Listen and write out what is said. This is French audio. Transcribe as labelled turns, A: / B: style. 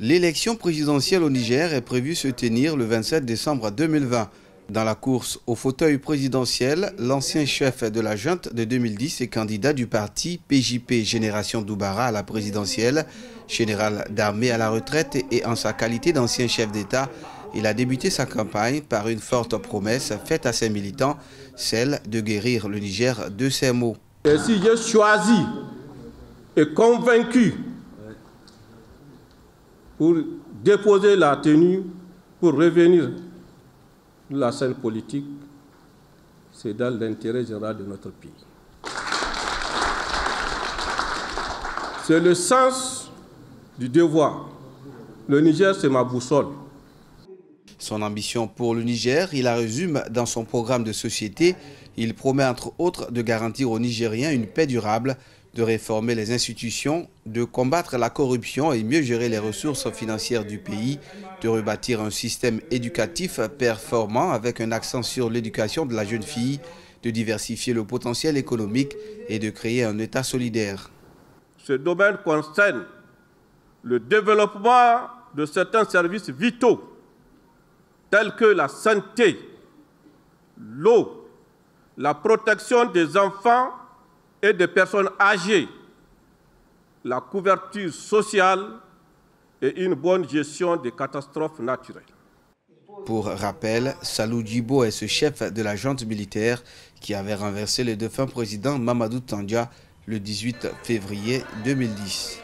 A: L'élection présidentielle au Niger est prévue se tenir le 27 décembre 2020. Dans la course au fauteuil présidentiel, l'ancien chef de la junte de 2010 et candidat du parti PJP Génération Doubara à la présidentielle, général d'armée à la retraite et en sa qualité d'ancien chef d'État, il a débuté sa campagne par une forte promesse faite à ses militants, celle de guérir le Niger de ses maux.
B: Et si j'ai choisi et convaincu pour déposer la tenue, pour revenir la scène politique, c'est dans l'intérêt général de notre pays. C'est le sens du devoir. Le Niger, c'est ma boussole.
A: Son ambition pour le Niger, il la résume dans son programme de société. Il promet entre autres de garantir aux Nigériens une paix durable, de réformer les institutions, de combattre la corruption et mieux gérer les ressources financières du pays, de rebâtir un système éducatif performant avec un accent sur l'éducation de la jeune fille, de diversifier le potentiel économique et de créer un État solidaire.
B: Ce domaine concerne le développement de certains services vitaux tels que la santé, l'eau, la protection des enfants et des personnes âgées, la couverture sociale et une bonne gestion des catastrophes naturelles.
A: Pour rappel, Salou Djibo est ce chef de la militaire qui avait renversé le défunt président Mamadou Tandja le 18 février 2010.